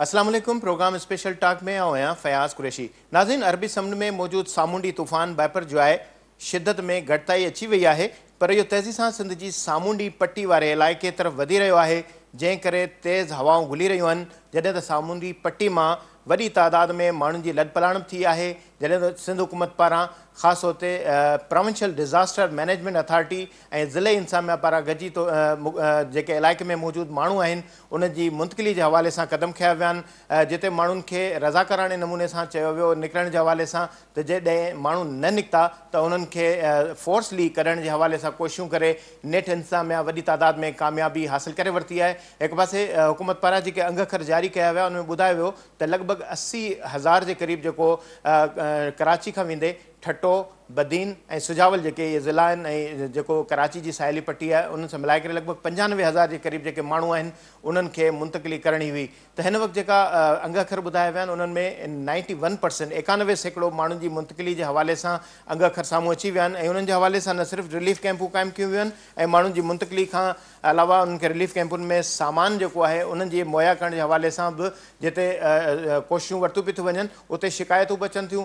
अस्सलाम programme special टाक में आया फयाज़ कुरैशी। नाज़िन अरबी समुंड में मौजूद सामुंडी तूफ़ान बैपर जो आहे शिदत में घटिताई अची वही है, पर यो तेज़ी से सिंध की सामुंडी पट्टी वारे इलाक़े तरफ़ वधी रहियो है जंहिं करे तेज़ हवाऊं घुली रहियूं आहिनि जॾहिं त सामूंडी पट्टी में वही तादाद में माण्हुनि जी लॾ थी आहे जॾहिं त सिंध हुकूमत पारां, ख़ासि तौर ते प्रोविंशियल डिज़ास्टर मैनेजमेंट अथॉरिटी ऐं ज़िले इंसामिया पारां गॾिजी तो जेके इलाइक़े में मौजूदु माण्हू आहिनि उन मुंतकिली जे हवाले सां क़दम खयां विया आहिनि। जिते माण्हुनि खे रज़ाकाराणे नमूने सां चयो वियो, निकिरण जे हवाले सां, त जॾहिं माण्हू न निकिता, त फोर्सली कढण जे हवाले सां कोशिशूं करे, नेठ इंसामिया वॾी तादाद में कामयाबी हासिलु करे वरिती आहे। हिकु पासे हुकूमत पारां जेके अंग अखर जारी कया विया, उन में ॿुधायो वियो त लॻभॻि असी हज़ार जे क़रीब जेको कराची खां वेंदे ठटो बदीन, ऐं सुजावल जेके ज़िला जेको कराची जी साहेली पट्टी आहे, उन्हनि सां मिलाए करे लॻभॻि पंजानवे हज़ार जे क़रीब जेके माण्हू आहिनि, उन्हनि खे मुंतकिली हुई। त वक़्तु जेका अंग अखर ॿुधाया विया आहिनि में नाइंटी वन परसेंट, एकानवे सैकड़ो माण्हुनि जी मुंतकिली जे हवाले सां अंग अखर साम्हूं अची विया आहिनि। ऐं जे हवाले सां न सिर्फ़ु रिलीफ कैंपूं क़ाइमु कयूं वियूं आहिनि, ऐं माण्हुनि जी मुंतकिली अलावा खे रिलीफ कैंपुनि में सामान जेको आहे, उन्हनि जी मुहैया करण जे हवाले सां बि जिते कोशिशूं वरितियूं पई थियूं वञनि, उते शिकायतूं बि अचनि थियूं।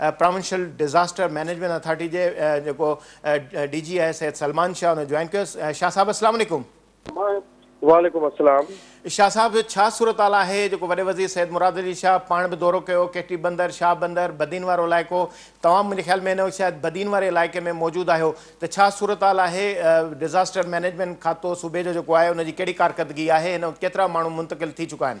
प्रोविंशियल डिज़ास्टर मैनेजमेंट अथॉरिटी जे जेको डी जी आहे सैद सलमान शाह हुन जॉइन कयोसि शाह साहिबु असलम वालेकुम। अस्सलाम। शाह साहिबु छा सूरत हाल आहे? जेको वॾे वज़ीर सैद मुराद अली शाह पाण बि दौरो कयो केटी बंदर शाह बंदर बदीन वारो इलाइक़ो। तव्हां मुंहिंजे ख़्याल में हिन शायदि बदीन वारे इलाइक़े में मौजूदु आहियो। त छा सूरत हाल आहे? डिज़ास्टर मैनेजमेंट खातो सूबे जो जेको आहे उनजी कहिड़ी कारकर्दगी आहे? हिन केतिरा माण्हू मुंतकिल थी चुका आहिनि?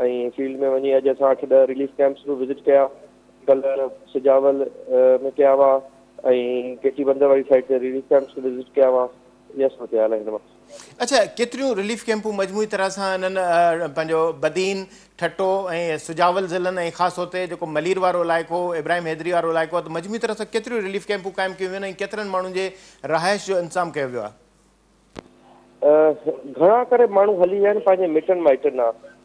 ऐं फ़ील्ड में वञी अॼु असां अठ ॾह रिलीफ कैंप्स बि विज़िट कया। कल्ह सुजावल में कया हुआ। ऐं केटी बंदर वारी साइड ते रिलीफ कैंप्स बि विज़िट कया हुआ। इहा हाल आहे हिन वक़्तु। अच्छा केतिरियूं रिलीफ कैंपूं मजमूई तरह सां हिननि पंहिंजो बदीन ठटो ऐं सुजावल ज़िलनि ऐं ख़ासि तौर ते जेको मलीर वारो इलाइक़ो इब्राहिम हैदरी वारो इलाइक़ो आहे त मजमूई तरह सां केतिरियूं रिलीफ कैंपूं क़ाइमु कयूं आहिनि ऐं केतिरनि माण्हुनि जे रहाइश जो इंतज़ाम कयो वियो आहे? घणा करे माण्हू हली विया आहिनि पंहिंजे मिटनि माइटनि आहे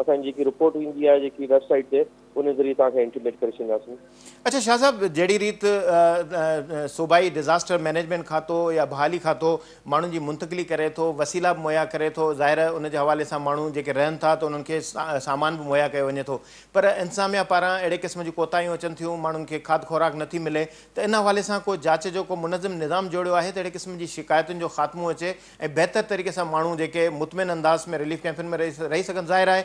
असांजी रिपोर्ट ईंदी वेबसाइट ते, उन ज़रिए तव्हांखे इंटीमेट करे अच्छा शाह साहब, जहिड़ी रीति सूबाई डिज़ास्टर मैनेजमेंट खातो या बहाली खातो माण्हुनि जी मुंतकिली करे थो, वसीला बि मुहैया करे थो, ज़ाहिर उन जे हवाले सां माण्हू जेके रहनि था, त खे सा- सामान बि मुहैया कयो वञे थो। पर इंतिज़ामिया पारां अहिड़े क़िस्म जी कोताहियूं अचनि थियूं, माण्हुनि खे खाद खुराक नथी मिले, त इन हवाले सां को जाँच जो को मुनज़िम निज़ाम जोड़ियो आहे त अहिड़े क़िस्म जी शिकायतुनि जो ख़ात्मो अचे, ऐं बहितर तरीक़े सां माण्हू जेके मुतमिन अंदाज़ में रिलीफ कैंपनि में रही रही ज़ाहिर आहे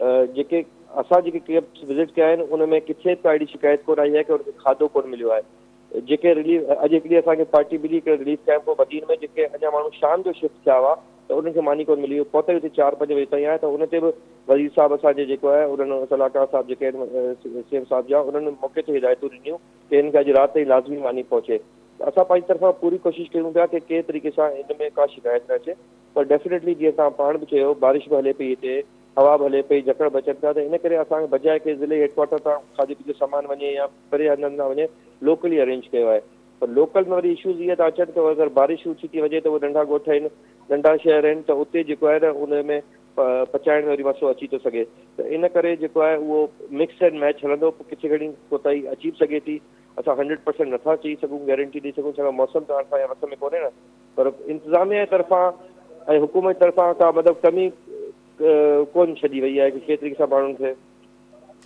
जेके असां जेके कैंप्स विज़िट कया आहिनि, उन में किथे बि अहिड़ी शिकायत कोन आई आहे की उनखे खाधो कोन मिलियो आहे। जेके रिलीफ अॼु हिकिड़ी असांखे पार्टी मिली रिलीफ कैंप हो बदीन में, जेके अञा माण्हू शाम जो शिफ्ट थिया हुआ, त उन्हनि मानी कोन मिली। पहुते हुते चारि पंज बजे ताईं आहे, त उन ते बि वज़ीर साहब असांजे जेको आहे, उन्हनि सलाहकार साहब जेके आहिनि सी एम साहब जा, उन्हनि मौक़े ते हिदायतूं ॾिनियूं की हिन खे अॼु राति ताईं लाज़मी मानी पहुचे। असां पंहिंजी तरफ़ां पूरी कोशिशि कयूं पिया की कंहिं तरीक़े सां इन में का शिकायत न अचे, पर डेफिनेटली जीअं तव्हां पाण बि चयो, बारिश बि हले पई हिते हवा हले पई, जकड़ बि अचनि पिया त इन करे बजाए की ज़िले हेडक्वाटर तां खाधे पीते सामान वञे या परे हंधि न वञे लोकली अरेंज कयो आहे। पर लोकल में वरी इशूज़ इहे था अचनि त बारिश ऊची थी वञे त उहे नंढा ॻोठ आहिनि, नंढा शहर आहिनि, त उते जेको आहे न में पचाइण में वरी मसो अची थो सघे। त इन करे जेको आहे मिक्स एंड मैच हलंदो किथे घणी कोताही अची बि सघे थी। असां हंड्रेड परसेंट नथा चई सघूं गारंटी ॾेई सघूं, छाकाणि मौसम त असांजे हथ में कोन्हे न। पर इंतिज़ामिया तरफ़ां ऐं हुकूमत तरफ़ां का मतिलबु कमी कोन छॾी वई आहे की कंहिं तरीक़े सां माण्हुनि खे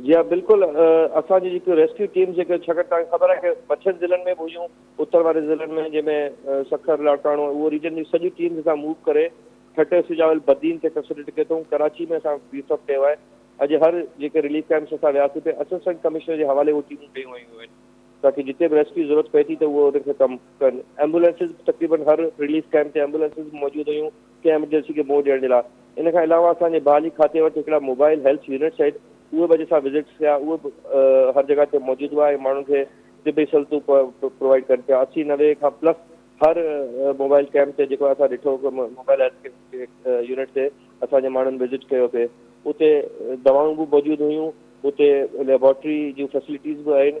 जी हा, बिल्कुलु असांजी जेकी रेस्क्यू टीम जेके छाकाणि तव्हांखे ख़बर आहे की पछनि ज़िलनि में बि हुयूं, उत्तर वारे ज़िलनि में, जंहिंमें सखर लाटाणो उहो रीजन जी सॼी टीम सां मूव करे ठटे सुजावल बदीन ते कसरत टिके कराची में असां बीसअप कयो आहे। अॼु हर जेके रिलीफ कैंप्स असां वियासीं पिए असिस्टेंट कमिश्नर जे हवाले उहे टीमूं कयूं वयूं आहिनि। ताकी जिते बि रेस्क्यू ज़रूरत पए थी त उहो उनखे कमु कनि तक़रीबन हर रिलीफ कैंप ते एम्बुलेंसिस मौजूदु हुयूं कंहिं एमरजेंसी खे मोड़ ॾियण जे इन अलावा असांजे बहाली खाते वटि मोबाइल हेल्थ यूनिट्स आहिनि उहे बि असां विज़िट कया उहे हर जॻह ते मौजूदु हुआ ऐं माण्हुनि खे तिबी सहूलियतूं प्रोवाइड कनि पिया असी नवे खां प्लस हर मोबाइल कैंप ते जेको असां ॾिठो मोबाइल हेल्थ यूनिट ते असांजे माण्हुनि विज़िट कयो पिए उते दवाऊं बि मौजूदु हुयूं उते लेबोरेटरी जूं फैसिलिटीज़ आहिनि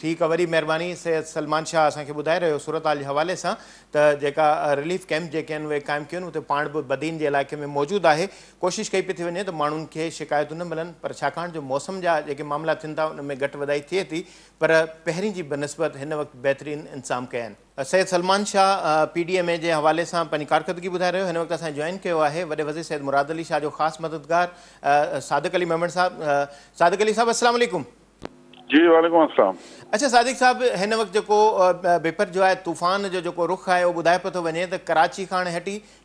ठीकु आहे वरी महिरबानी सैयद सलमान शाह असांखे ॿुधाए रहियो सूरत हाल जे हवाले सां। त रिलीफ कैंप जेके आहिनि, उहे क़ाइमु कयूं आहिनि बदीन जे इलाइक़े में मौजूदु आहे। कोशिशि कई पई थी वञे त माण्हुनि खे शिकायतूं न मिलनि, पर छाकाणि जो मौसम जा जेके मामला थियनि था, उन में घटि वधाई थिए थी, पर पहिरीं जी बनस्बत हिन वक़्तु बहितरीनु इंतज़ाम कया आहिनि। Syed Salman Shah P D M A जे हवाले सां पंहिंजी कारकर्दगी ॿुधाए रहियो हिन वक़्तु जॉइन कयो आहे वॾे वज़ीर सैद मुराद अली शाह जो ख़ासि मददगार। सादिक अली मेमण साहब सादिक अली साहब वालेकुम। जी, वालेकुम अस्सलाम। अच्छा सादिक साहब, हिन वक़्तु जेको को बेपर जो है तूफ़ान जो जेको रुख है वो ॿुधाए पियो थो वञे त कराची खां हाणे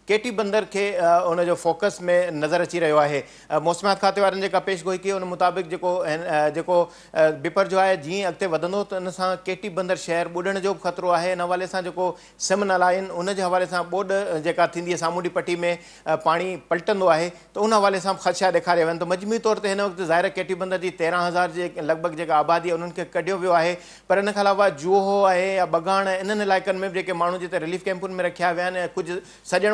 केटी बंदर खे अ, उनजो फोकस में नज़र अची रहियो आहे मौसमियात खाते वारनि जेका पेशगोई कई उन मुताबिक़ जेको हिन- जेको बिपर जो आहे जीअं अॻिते वधंदो त उन सां केटी बंदर शहर ॿुॾण जो ख़तरो आहे इन हवाले सां जेको सिम नाला आहिनि उन जे हवाले सां ॿोॾ जेका थींदी आहे में पाणी पलटंदो आहे त उन हवाले सां ख़दशा ॾेखारिया वञनि। त मजमूई तौर ते हिन वक़्तु ज़ाहिर केटी बंदर जी तेरहं हज़ार जे लॻभॻि जेका आबादी आहे उन्हनि खे कढियो वियो पर इन अलावा जूहो आहे या बगाण इन्हनि इलाइक़नि में बि जेके माण्हू जिते रिलीफ कैंपुनि में रखिया विया आहिनि कुझु सॼण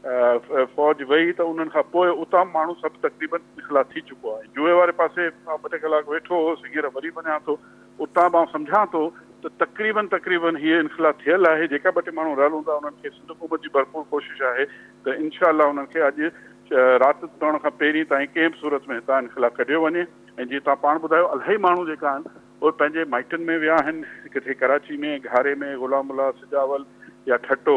फौज वई त उन्हनि खां पोइ उतां तक़रीबन इख़ला थी चुको आहे। जुए वारे पासे माँ ॿ टे कलाक वेठो हुउसि वरी वञा थो। उतां सम्झां थो त तक़रीबन तक़रीबन हीअ इनख़ला थियल आहे। जेका ॿ टे माण्हू रहियल हूंदा सिंध हुकूमत जी भरपूर कोशिशि आहे। त इनशा उन्हनि खे अॼु राति पवण खां पहिरीं ताईं कंहिं सूरत में हितां इनख़ला कढियो वञे। ऐं जीअं तव्हां पाण ॿुधायो, इलाही माण्हू जेका में विया आहिनि। किथे कराची में, घारे में गुलामुल्ला सिजावल या ठटो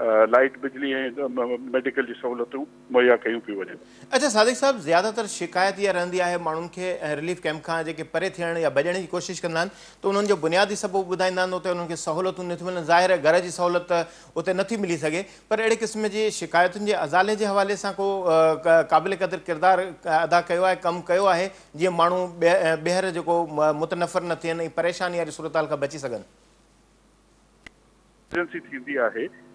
लाइट बिजली ऐं मेडिकल जी सहूलियतूं मुहैया कयूं पियूं वञनि अच्छा सादिक साहब ज़्यादातर शिकायत इहा रहंदी आहे माण्हुनि खे रिलीफ कैंप खां जेके परे थियण या भॼण जी कोशिशि कंदा आहिनि त उन्हनि जो बुनियादी सबबु ॿुधाईंदा आहिनि उते उन्हनि खे सहूलियतूं नथियूं मिलनि ज़ाहिर घर जी सहूलियत उते नथी मिली सघे पर अहिड़े क़िस्म जी शिकायतुनि जे अज़ाले जे हवाले सां को क़ाबिल क़दुरु किरदारु अदा कयो आहे कमु कयो आहे जीअं माण्हू ॿीहर जेको मुतनफ़र न थियनि ऐं परेशानी वारी सूरत हाल खां बची सघनि। थींदी आहे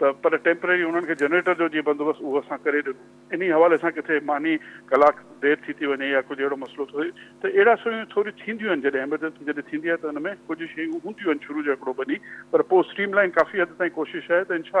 त पर टेम्पररी उन्हनि खे जनरेटर जो जीअं बंदोबस्तु उहो असां करे ॾिनो इन हवाले सां किथे मानी कलाक देरि थी थी वञे या कुझु अहिड़ो मसइलो थिए, त अहिड़ा शयूं थोरी थींदियूं आहिनि जॾहिं एमरजेंसी जॾहिं थींदी आहे त हुन में कुझु शयूं हूंदियूं आहिनि शुरू जो हिकिड़ो पर पोइ स्ट्रीम लाइन काफ़ी हद ताईं कोशिशि आहे त इनशा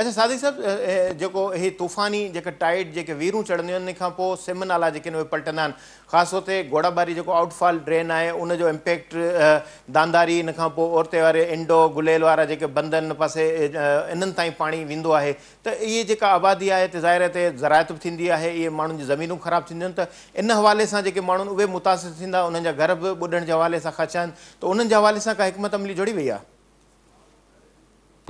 अच्छा सादिक साहब जेको ही तूफ़ानी, जेके टाइड जेके वीरूं चढ़ंदियूं सिम नाला जेके आहिनि उहे पलटंदा आहिनि। ख़ासि तौर ते घोड़ाबारी जेको आउटफॉल ड्रेन आहे उनजो इम्पैक्ट दांदारी इन खां औरते वारे इंडो, गुलेल वारा जेके बंद आहिनि इन पासे इन्हनि ताईं पाणी वेंदो आहे। त इहे जेका आबादी आहे, त ज़ाहिर आहे हिते ज़रायत बि थींदी आहे, इहे माण्हुनि जी ज़मीनूं ख़राबु त इन हवाले सां जेके माण्हू उहे मुतासिर थींदा, उन्हनि जा घर बि ॿुॾण जे हवाले सां ख़र्चा आहिनि त उन्हनि जे सां का हिकमत अमली जुड़ी वई आहे?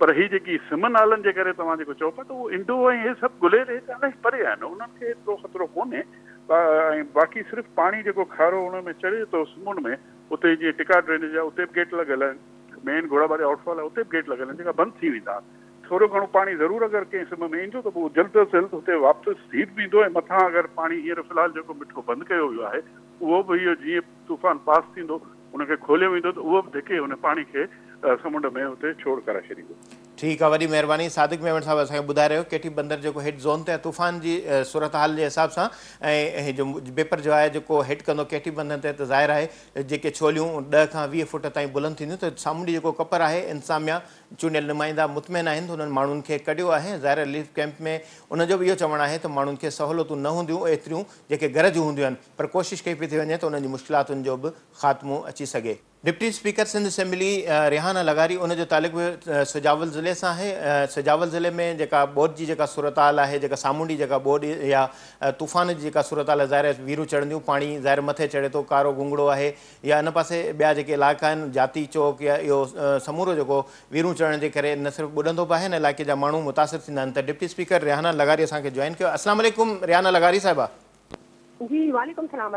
पर ही जेकी सिम नालनि जे करे तव्हां जेको चओ पिया त उहो इंडो ऐं इहे सभु गुलेर हे त इलाही परे आहिनि। उन्हनि खे एतिरो ख़तरो कोन्हे। ऐं बाक़ी सिर्फ़ु पाणी जेको खारो उन में चढ़े थो समुंड में, उते जीअं टिका ड्रेनेज आहे, उते गेट लॻल आहिनि। मेन घोड़ाबाड़ी आउटफॉल आहे, उते गेट लॻल आहिनि, जेका बंदि थी वेंदा। थोरो घणो पाणी ज़रूरु अगरि कंहिं समय में ईंदो, त पोइ जल्द अज़ जल्द हुते वापसि थी बि वेंदो ऐं अगरि पाणी हींअर फ़िलहालु जेको मिठो बंदि कयो वियो आहे, उहो बि इहो तूफ़ान पास थींदो उनखे खोलियो वेंदो, त उहो धिके हुन पाणी खे समुंड में हुते छोड़ कराए छॾींदो ठीकु आहे वॾी महिरबानी। सादिक मेमण साहिबु, असांखे ॿुधाए रहियो केटी बंदर जेको हेठि ज़ोन ते तूफ़ान जी सूरत हाल जे हिसाब सां हे जो पेपर जो आहे, जेको हेठि कंदो केटी बंदर ते, त ज़ाहिर आहे, जेके छोलियूं ॾह खां वीह फुट ताईं बुलंद थींदियूं, त सामुंडी जेको कपर आहे इंतिज़ामिया चूंडियल नुमाइंदा मुतमिन आहिनि उन्हनि माण्हुनि खे कढियो आहे। ज़ाहिर रिलीफ कैंप में उनजो बि इहो चवणु आहे, त माण्हुनि खे सहूलियतूं न हूंदियूं, एतिरियूं जेके घर जूं हूंदियूं पर कोशिशि कई पई थी वञे, त उन्हनि जी मुश्किलातुनि जो बि ख़ात्मो अची सघे। Deputy speaker Sindh assembly Rehana लगारी उनजो तालुक अ, ज़िले सां आहे सजावल ज़िले में जेका ॿोॾि जी जेका सूरत हाल आहे जेका सामुंडी जेका ॿोॾि या तूफ़ान जी जेका सूरत हाल ज़ाहिर वीरूं चढ़ंदियूं पाणी ज़ाहिर मथे चढ़े थो कारो गुंगड़ो आहे या इन पासे ॿिया इलाइक़ा आहिनि जाती चौक या अ, समूरो जेको वीरूं चढ़ण जे करे न सिर्फ़ु ॿुॾंदो बि आहे हिन इलाइक़े जा माण्हू मुतासिर थींदा त डिप्टी स्पीकर रिहाना लगारी असांखे जॉइन कयो। वालेकुम रिहाना लगारी साहिबा। जी वालेकुम सलाम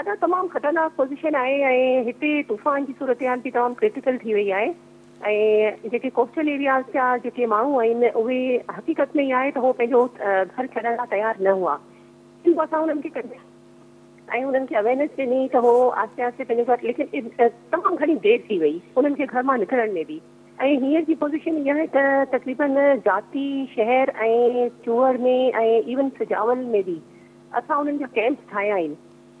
अदा तमामु ख़तरनाक पोज़ीशन आहे ऐं तूफ़ान जी सूरत हाल बि तमामु क्रिटिकल थी वई आहे। ऐं कोस्टल एरियाज़ जा जेके माण्हू उहे हक़ीक़त में इहा आहे त उहो घर छॾण लाइ तयारु न हुआ। पोइ असां अवेयरनेस ॾिनी त उहो आहिस्ते पंहिंजो घर, लेकिन तमामु घणी देरि थी उन्हनि खे घर माँ निकिरण में बि। ऐं जी पोज़ीशन आहे त तक़रीबन जाती शहर ऐं चूअर में इवन सजावल में बि असां उन्हनि जा कैंप ठाहिया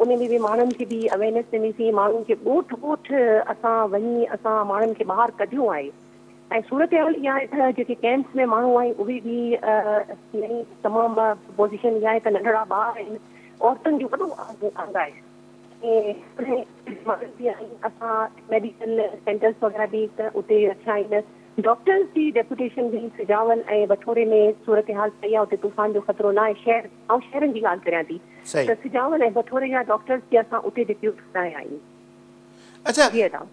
उन में बि माण्हुनि खे बि अवेयरनेस ॾिनीसीं माण्हुनि खे ॻोठ ॻोठ असां वञी असां माण्हुनि खे ॿाहिरि कढियो आहे ऐं सूरत हाल इहा आहे त जेके कैंप्स में माण्हू आहिनि, उहे बि तमामु पोज़ीशन इहा आहे त नंढड़ा ॿार आहिनि। औरतुनि जो वॾो अंग आहे। असां मेडिकल सेंटर्स वग़ैरह बि त उते रखिया आहिनि। डॉक्टर्स जी डेपुटेशन बि सिजावल ऐं बठोरे में सूरत हाल सही आहे उते तूफ़ान जो ख़तरो न आहे शहर ऐं शहरनि जी ॻाल्हि करियाँ थी त सिजावल ऐं बठोरे जा डॉक्टर्स बि असां उते डिप्यूट कराया आहियूं अच्छा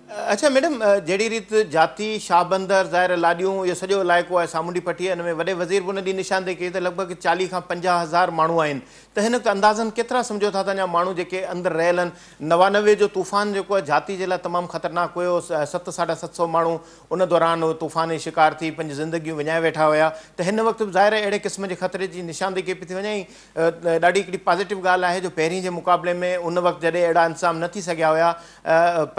अच्छा मैडम जहिड़ी रीति जाती शाह बंदर ज़ाहिर लाॾियूं इहो सॼो इलाइक़ो आहे सामुंडी पट्टी हिन में। वॾे वज़ीर बि उन ॾींहुं निशानदेही कई त लॻभॻि चालीह खां पंजाह हज़ार माण्हू आहिनि। त हिन अंदाज़नि केतिरा सम्झो था त अञा माण्हू जेके अंदरि रहियल आहिनि? नवानवे जो तूफ़ान जेको आहे जाती जे लाइ तमामु ख़तरनाक हुयो सत साढा सत सौ माण्हू उन दौरान उहो तूफ़ान जी शिकार थी पंहिंजी ज़िंदगियूं विञाए वेठा हुया। त हिन वक़्तु बि ज़ाहिर अहिड़े क़िस्म जे ख़तरे जी निशानदेही कई पई थी वञे। ॾाढी हिकिड़ी पॉज़िटिव ॻाल्हि आहे जो पहिरीं जे मुक़ाबले में उन वक़्तु जॾहिं अहिड़ा इंतज़ाम न थी सघिया हुया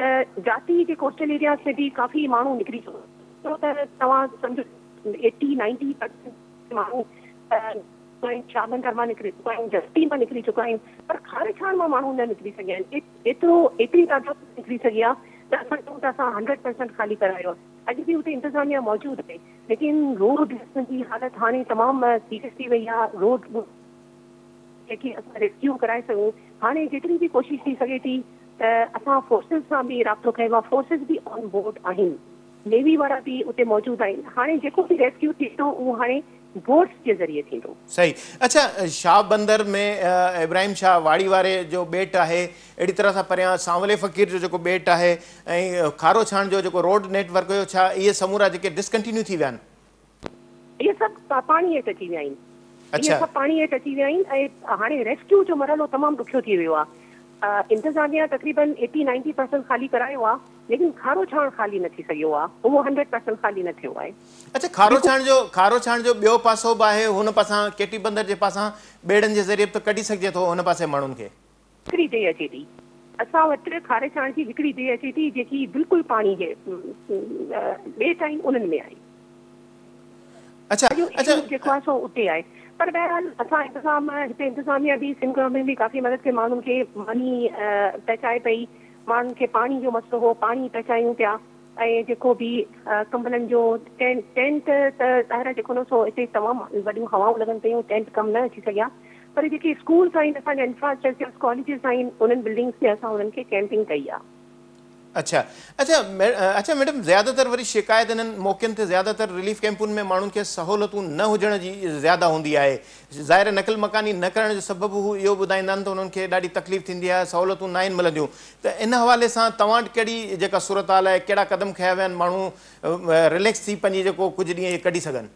जाती जे कोस्टल एरियाज़ में बि काफ़ी माण्हू निकिरी त निकिरी चुका चुका आहिनि पर खारे छाण माँ न तादाद त हंड्रेड परसेंट ख़ाली करायो आहे अॼु बि इंतज़ामिया मौजूदु आहे लेकिन रोड जी हालत हाणे तमामु सीरियस थी रोड रेस्क्यू कराए सघूं हाणे जेतिरी बि कोशिशि थी थी त असां फोर्सिस सां बि राब्तो कयो आहे। फोर्सिस बि ऑन बोर्ड आहिनि। नेवी वारा बि उते मौजूदु आहिनि। हाणे जेको बि रेस्क्यू थींदो उहो हाणे बोट्स जे ज़रिए थींदो। सही। अच्छा शाह बंदर में इब्राहिम शाह वाड़ी वारे जो ॿेट आहे अहिड़ी तरह सां परियाँ सांवले फ़क़ीर जो जेको ॿेट आहे ऐं खारो छाण जो जेको रोड नेटवर्क हुयो छा इहे समूरा जेके डिसकंटिन्यू थी विया आहिनि? इहे सभु पा- पाणीअ हेठि अची विया आहिनि। सभु पाणी हेठि अची विया आहिनि ऐं हाणे रेस्क्यू जो मरहलो तमामु ॾुखियो थी वियो आहे। इंतिज़ामिया तक़रीबन एटी नाइंटी परसेंट ख़ाली करायो आहे लेकिन खारो छाण ख़ाली न थी सघियो आहे उहो हंड्रेड परसेंट ख़ाली न थियो आहे अच्छा खारो छाण जो खारो छाण जो ॿियो पासो बि आहे हुन पासां केटी बंदर जे पासां ॿेड़नि जे ज़रिए बि त कढी सघिजे थो हुन पासे माण्हुनि खे। हिकिड़ी देह अचे थी। असां वटि खारे छाण जी हिकिड़ी देह अचे थी जेकी बिल्कुलु पाणी जे ॿिए टाइम उन्हनि में आहे। अच्छा अच्छा। जेको आहे सो उते आहे। पर बहरहाल असां इंतिज़ाम हिते इंतिज़ामिया बि सिंध गवर्नमेंट बि काफ़ी मदद कई माण्हुनि खे मनी पहुचाए पई। माण्हुनि खे पाणी जो मसलो हो पाणी पहुचायूं पिया। ऐं जेको बि जो टेंट टेंट, त ॿाहिरां जेको न सो हिते तमामु वॾियूं हवाऊं लॻनि पियूं, टेंट कमु न अची सघिया। पर जेके स्कूल्स आहिनि इंफ्रास्ट्रक्चर कॉलेजिस आहिनि बिल्डिंग्स में असां उन्हनि कैंपिंग कई आहे अच्छा अच्छा मै- अच्छा मैडम, ज़्यादातर वरी शिकायत इन्हनि मौक़नि ते ज़्यादातर रिलीफ कैंपुनि में माण्हुनि खे सहूलियतूं न हुजण जी ज़्यादा हूंदी आहे। ज़ाहिर नक़ल मकानी न करण जो सबबु हू इहो ॿुधाईंदा आहिनि त तकलीफ़ थींदी आहे सहूलियतूं न आहिनि मिलंदियूं इन हवाले सां कहिड़ी जेका सूरत हाल आहे, कहिड़ा क़दम खयां विया आहिनि? माण्हू रिलैक्स थी पंहिंजी जेको कुझु कढी सघनि।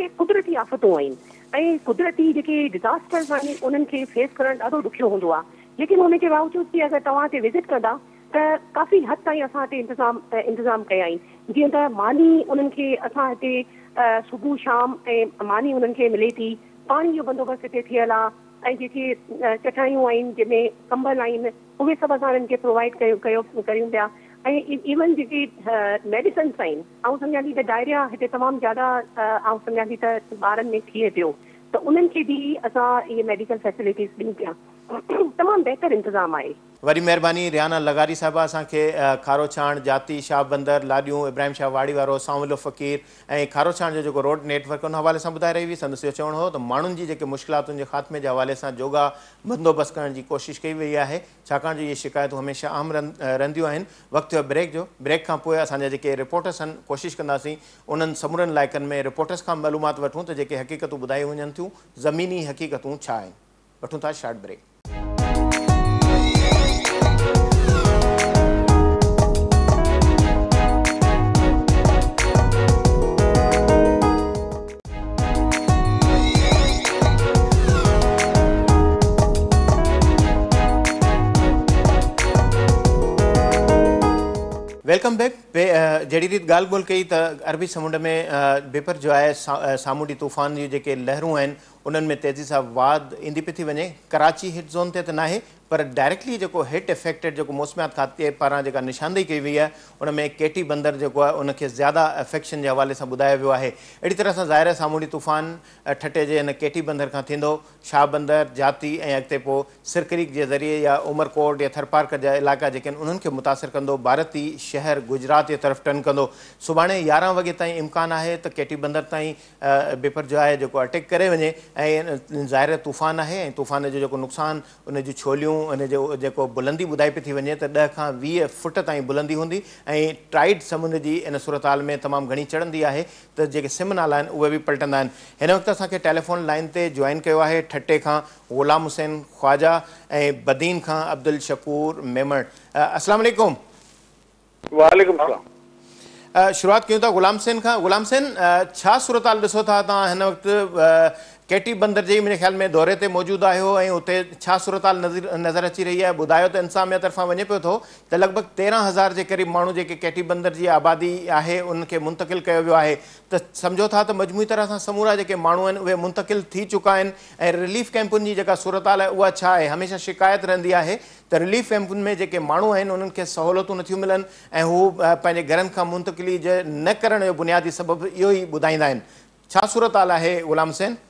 हे कुदरती आफ़तूं कुदरती फेस करणु ॾाढो ॾुखियो हूंदो आहे। लेकिन हुनजे बावजूद बि अगरि तव्हां विज़िट कंदा त काफ़ी हद ताईं असां हिते इंतिज़ाम इंतिज़ाम कया आहिनि। जीअं त मानी उन्हनि खे असां हिते सुबुह, शाम ऐं मानी उन्हनि खे मिले थी। पाणी जो बंदोबस्तु हिते थियल आहे ऐं जेके चटायूं आहिनि, जंहिंमें कंबल आहिनि, उहे सभु असां हिननि खे प्रोवाइड कयो कयो, करियूं पिया। ऐं इवन जेके मेडिसिन्स आहिनि ऐं सम्झां थी त डायरिया हिते तमामु ज़्यादा ऐं सम्झां थी त ॿारनि में थिए पियो। त उन्हनि खे बि असां इहे मेडिकल फैसिलिटीज़ ॾियूं पिया। तमामु बहितर इंतिज़ाम आहे वरी महिरबानी रियाना लगारी साहिबा, असांखे खारो छाण, जाती, शाह बंदर, लाॾियूं, इब्राहिम शाह वाड़ी वारो सांवलो फ़क़ीर, ऐं खारो छाण जो जेको रोड नेटवर्क, उन हवाले सां ॿुधाए रही हुई, संदसि इहो चवणो हो, त माण्हुनि जी जेके मुश्किलातुनि जे ख़ात्मे जे हवाले सां जोगा बंदोबस्तु करण जी कोशिशि कई वई आहे, छाकाणि जो इहे शिकायतूं हमेशह आम रन आहिनि। वक़्तु थियो ब्रेक जो, ब्रेक खां पोइ असांजा रिपोर्टर्स आहिनि, कोशिशि कंदासीं, उन्हनि समूरनि में रिपोर्टर्स खां मालूमात वठूं, त जेके हक़ीक़तूं ॿुधायूं वञनि थियूं, ज़मीनी हक़ीक़तूं छा आहिनि? Short break. वेलकम बैक जड़ी रीत गाल बोल कई अरबी समुंड में बेपर जो है सामुंडी तूफ़ान जी जेके लहरूं आहिनि तेज़ी से वाद इंदी पई थी वञे। कराची हिट ज़ोन ते त नाहे पर डायरेक्टली जेको हिट इफेक्टेड जेको मौसमियात खाते पारां जेका निशानदेही कई वई आहे उन में केटी बंदर जेको आहे उनखे ज़्यादा अफेक्शन जे हवाले सां ॿुधायो वियो आहे। अहिड़ी तरह सां ज़ाहिर सामूंडी तूफ़ान ठटे जे हिन केटी बंदर खां शाह बंदर जाती ऐं अॻिते जे ज़रिए या उमरकोट या थरपारकर जा इलाइक़ा जेके आहिनि उन्हनि खे मुतासिर कंदो भारती शहर गुजरात जे तरफ़ टर्न कंदो। सुभाणे यारहं वॻे ताईं इम्कानु आहे त केटी बंदर ताईं अ, बेपर जो अटैक करे वञे। ऐं ज़ाहिर तूफ़ान ऐं तूफ़ान जो जेको नुक़सानु उन जूं उन जो जेको बुलंदी ॿुधाई पई थी वञे त ॾह खां वीह फुट ताईं बुलंदी हूंदी। ऐं टाइड समुंड जी इन सूरत में तमामु घणी चढ़ंदी आहे। त जेके सिम नाला आहिनि उहे बि पलटंदा आहिनि। हिन वक़्तु असांखे टेलीफोन लाइन ते जॉइन कयो आहे ठटे खां ग़ुलाम हुसैन ख्वाजा ऐं बदीन खां अब्दुल शकूर मेमण। अ, अस्सलाम वालेकुम वालेकुम सलाम। कयूं था ग़ुलाम हुसैन खां। ग़ुलाम हुसैन छा सूरत हाल ॾिसो था तव्हां हिन वक़्तु अ, केटी बंदर जे मुंहिंजे ख़्याल में दौरे ते मौजूदु आहियो ऐं छा सूरत नज़र नज़र अची रही आहे ॿुधायो त इंसामिया तरफ़ां पियो थो त लॻभॻि तेरहं हज़ार जे क़रीब माण्हू जेके केटी बंदर जी आबादी आहे, उनखे मुंतक़िल कयो वियो आहे। त सम्झो था त मजमूई तरह सां समूरा माण्हू आहिनि, उहे मुंतक़िल चुका ऐं रिलीफ कैंपुनि जी जेका सूरत हाल आहे, उहा छा आहे? हमेशह शिकायत रहंदी आहे त रिलीफ कैंपुनि में जेके माण्हू आहिनि, उन्हनि खे सहूलियतूं नथियूं मिलनि। ऐं हू मुंतक़िली जे न करण जो बुनियादी सबबु इहो ई ॿुधाईंदा छा सूरत हाल आहे, ग़ुलाम हुसैन?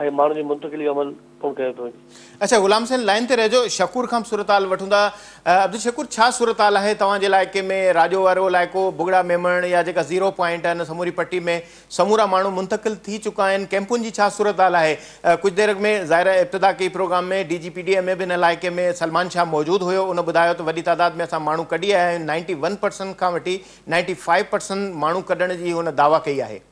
ऐं माण्हुनि जी मुंतकिली अमल अच्छा गुलाम सेन लाइन ते रहिजो शकूर खां सूरताल वठूं अब्दुल शकूर छा सूरताल आहे तव्हांजे इलाइक़े में, राजो वारो इलाइक़ो, बुगड़ा मेमण, या जेका ज़ीरो पॉइंट आहिनि, समूरी पट्टी में, समूरा माण्हू मुंतकिल चुका आहिनि। कैंपुनि जी छा सूरताल आहे? कुझु देरि में ज़ाहिर इब्तिदा कई प्रोग्राम में डी जी पी डी में बि हिन इलाइक़े में सलमान शाह मौजूदु हुयो। उन ॿुधायो त वॾी तादाद में असां माण्हू कढी आया नाइंटी वन परसेंट खां वठी नाइंटी फाइव परसेंट माण्हू कढण दावा कई आहे।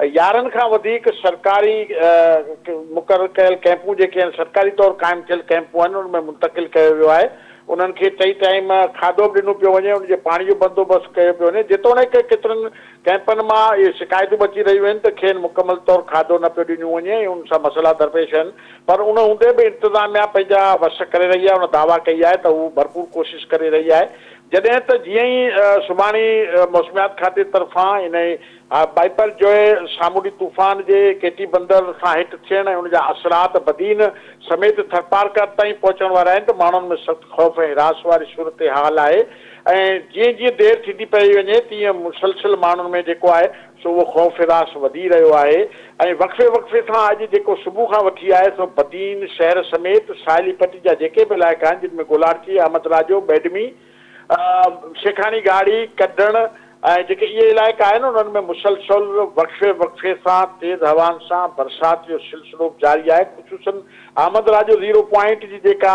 यारहनि सरकारी मुक़ररु कयल कैंपूं जेके आहिनि, सरकारी तौरु क़ाइमु थियल कैंपूं आहिनि उनमें मुंतकिल कयो वियो आहे। उन्हनि टाइम खाधो बि ॾिनो पियो वञे उनजे पाणी जो बंदोबस्तु कयो पियो वञे। जेतोणीकि केतिरनि कैंपनि माँ इहे शिकायतूं अची रहियूं आहिनि, त खेनि मुकमल तौरु खाधो न पियो ॾिनो वञे, ऐं उन सां दरपेश पर उन हूंदे बि इंतिज़ामिया पंहिंजा वस करे रही आहे, उन दावा कई आहे, त हू भरपूर कोशिशि करे रही आहे। जॾहिं त जीअं ई सुभाणे मौसमियात खाते तरफ़ां इन हा, बाइपर जो सामूंडी तूफ़ान जे केटी बंदर खां हेठि थियण ऐं असरात बदीन समेत थरपारकर ताईं पहुचण वारा आहिनि त में सख़्तु ख़ौफ़ ऐं रास वारी सूरत हाल आहे। ऐं जीअं जीअं देरि थींदी पई वञे तीअं मुसलसिल माण्हुनि में जेको आहे सो उहो ख़ौफ़ रास वधी रहियो आहे। ऐं वक़फ़े वक़फ़े सां अॼु जेको सुबुह खां वठी सो बदीन शहर समेत साहिली पट्टी जा जेके बि इलाइक़ा आहिनि अहमद राजो बैडमी शेखानी गाड़ी कढण ऐं जेके इहे इलाइक़ा आहिनि, उन्हनि में मुसलसल वक्फे वक्फे सां तेज़ हवाउनि सां बरसाति जो सिलसिलो जारी आहे। ख़ुशूसनि अहमद राजो ज़ीरो पॉइंट जी जेका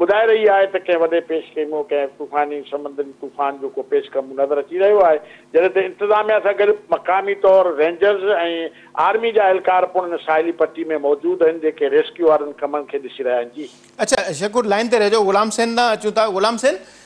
ॿुधाए रही आहे त कंहिं वॾे पेशकेमो कंहिं तूफ़ानी समंदरी तूफ़ान जो को पेशकम नज़र अची रहियो आहे। जॾहिं त इंतिज़ामिया सां गॾु मक़ामी तौरु रेंजर्स आर्मी जा एहलकार पिणु हिन साहिली में मौजूदु आहिनि, जेके रेस्क्यू वारनि कमनि खे ॾिसी रहिया जी। अच्छा शकूर, लाइन ते रहिजो, गुलाम सेन ॾांहुं अचूं गुलाम सेन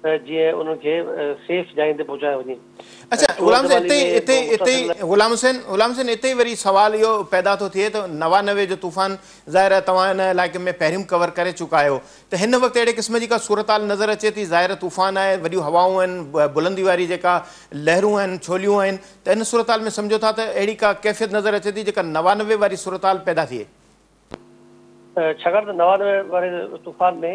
जीअं उन्हनि खे सेफ़ जाइ ते पहुचायो वञे। अच्छा गुलाम हुसैन इते ई इते ई- इते ई गुलाम हुसैन गुलाम हुसैन इते वरी सुवाल इहो पैदा थो थिए त नवानवे जो तूफ़ान ज़ाहिर आहे तव्हां हिन इलाइक़े में पहिरियों कवर करे चुका आहियो। त हिन वक़्तु अहिड़े क़िस्म जी का सूरताल नज़र अचे थी? ज़ाहिर तूफ़ान आहे वॾियूं हवाऊं आहिनि बुलंदी वारी जेका लहरूं आहिनि छोलियूं आहिनि त इन सूरताल में सम्झो था त अहिड़ी का कैफ़ियत नज़र अचे थी जेका नवानवे वारी सूरताल पैदा थिए? छाकाणि त नवानवे वारे तूफ़ान में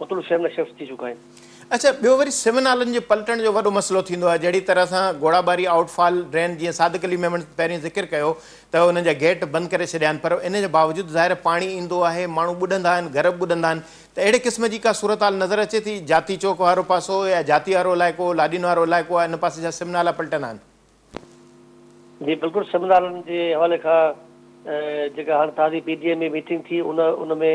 मुख़्तलिफ़ शहरनि में शिफ्ट थी चुका आहिनि अच्छा ॿियो वरी सिम नालनि जे पलटण जो वॾो मसइलो थींदो आहे जहिड़ी तरह सां घोड़ाबारी आउटफॉल ड्रेन जीअं सादिक अली मेमन पहिरीं ज़िक्र कयो त हुन जा गेट बंदि करे छॾिया आहिनि पर इन जे बावजूदि ज़ाहिर पाणी ईंदो आहे माण्हू ॿुॾंदा आहिनि घर बि ॿुॾंदा आहिनि त अहिड़े क़िस्म जी का सूरताल नज़र अचे थी? जाती चौक वारो पासो या जाती वारो इलाइक़ो लाॾीन वारो इलाइक़ो आहे इन पासे जा सिम नाला पलटंदा आहिनि? जी बिल्कुलु सिमनारनि जे हवाले खां जेका हाणे ताज़ी पी डी में मीटिंग थी उन उन में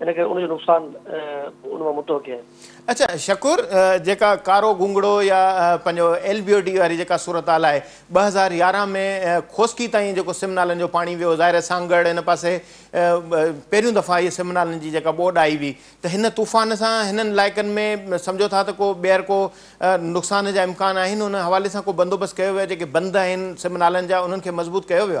इन अच्छा शकूर जेका कारो गुंगड़ो या एल बी ओ डी वारी जेका सूरताल आहे, ॿ हज़ार यारहं में खोसकी ताईं जेको सिम नालनि जो पाणी ज़ाहिर सांगड़ हिन पासे पहिरियों दफ़ा इहे सिम नालनि जी जेका ॿोॾ आई हुई, त हिन तूफ़ान सां हिननि इलाइक़नि में सम्झो था त को ॿीहर को नुक़सान जा इम्कान आहिनि, उन हवाले सां को बंदोबस्तु कयो वियो आहे, जेके बंदि मज़बूत कयो वियो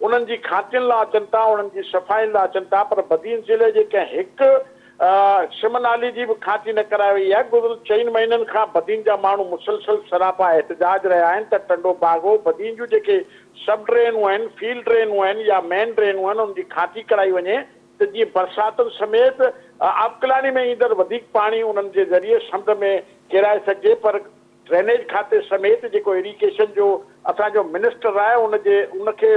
उन्हनि जी खातियुनि लाइ था, उन्हनि जी सफ़ाइनि लाइ अचनि था, पर बदीन ज़िले जे कंहिं हिकु सिम नाली जी बि खाती न कराई वई आहे। गुज़िरियल चइनि महीननि खां बदीन जा माण्हू मुसलसल सरापा एहतजाज रहिया आहिनि त टंडो बागो बदीन जूं जेके सब ड्रेनूं आहिनि, फ़ील्ड ड्रेनूं आहिनि या मेन ड्रेनूं आहिनि उनजी खाती कराई वञे। त जीअं बरसातुनि समेत आबकलानी में ईंदड़ वधीक पाणी उन्हनि जे ज़रिए समुंड में किराए सघिजे, पर ड्रेनेज खाते समेत जेको इरिगेशन जो असांजो मिनिस्टर आहे उनजे उनखे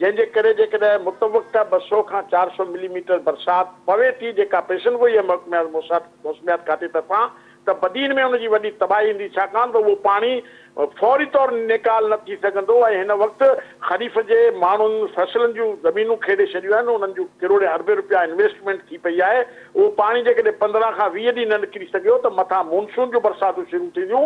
जंहिंजे करे जेकॾहिं मुतवक़ ॿ सौ खां चारि सौ मिलीमीटर बरसाति पवे थी, जेका पेशन गोई आहे मौसमियात खाते तरफ़ां बदीन में हुनजी वॾी तबाही त उहो पाणी फौरी तौरु निकाल न थी ख़रीफ़ जे माण्हुनि फसलनि जूं ज़मीनूं खेॾे छॾियूं आहिनि, उन्हनि जूं अरबे रुपया इन्वेस्टमेंट थी पई आहे। उहो पाणी जेकॾहिं पंद्रहं खां वीह ॾींहं न निकिरी सघियो, त मथां मानसून जूं बरसातूं शुरू थींदियूं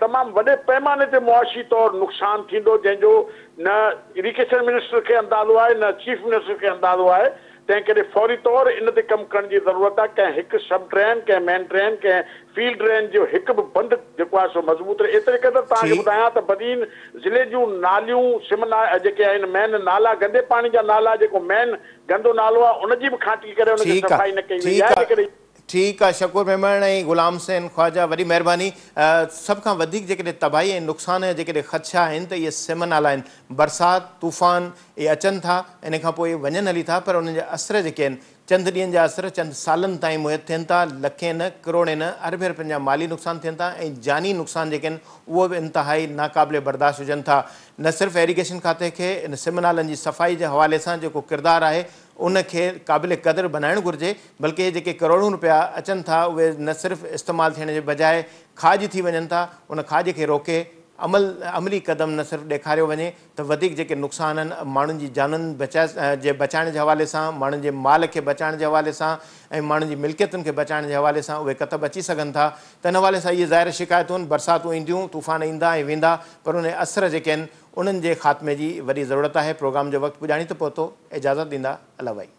तमामु वॾे पैमाने ते मुआशी तौरु नुक़सानु जंहिंजो न इरिगेशन मिनिस्टर खे अंदाज़ो आहे, न चीफ मिनिस्टर खे अंदाज़ो आहे। तंहिं करे फौरी तौरु इन ते कमु करण जी ज़रूरत आहे कंहिं हिकु सब ड्रेन कंहिं मेन ड्रेन कंहिं फ़ील्ड ड्रेन जो हिकु बि बंदि जेको आहे सो मज़बूत रहे। एतिरे क़दुरु तव्हांखे ॿुधायां त बदीन ज़िले जूं नालियूं सिमना जेके आहिनि मेन नाला गंदे पाणी जा नाला जेको मेन गंदो नालो आहे उनजी बि खाटी करे उनखे सफ़ाई न कई वई आहे। ठीकु आहे शकूर मेमण गुलाम हुसैन ख्वाजा वॾी महिरबानी। सभ खां तबाही नुक़सान जा जेकॾहिं ख़दशा आहिनि त इहे सिम नाला आहिनि बरसाति, तूफ़ान इहे अचनि था इन खां पोइ हली था, पर उन्हनि असर जेके चंद ॾींहंनि असर चंद सालनि ताईं थियनि था, लखे न, करोड़े न, अरबे रुपयनि जा माली नुक़सान थियनि था जानी नुक़सान जेके आहिनि उहो बि इंतिहाई नाक़ाबिले बर्दाश्त हुजनि था। न सिर्फ़ु एरीगेशन खाते खे इन सिम नालनि जी सफ़ाई जे हवाले सां जेको किरदारु आहे उनखे क़ाबिल क़दुरु बनाइणु घुरिजे, बल्कि जेके करोड़ूं रुपया अचन था उ न सिर्फ़ु इस्तेमालु जे बजाए खाज थी वञनि था, उन खाज खे रोके अमल, अमली क़दम न सिर्फ़ु ॾेखारियो वञे, त वधीक जेके नुक़सान आहिनि, माण्हुनि जी जाननि बचाए जे बचाइण जे हवाले सां, माण्हुनि जे माल खे बचाइण जे हवाले सां, ऐं माण्हुनि जी मिल्कियतुनि खे बचाइण जे हवाले सां उहे कतब अची सघनि था। त इन हवाले सां इहे ज़ाहिर शिकायतूं बरसातूं ईंदियूं, तूफ़ान ईंदा ऐं वेंदा, पर उन असर जेके आहिनि, उन्हनि जे ख़ात्मे जी वॾी ज़रूरत आहे। प्रोग्राम जो वक़्तु पुॼाणी त पहुतो इजाज़त ॾींदा। अला भाई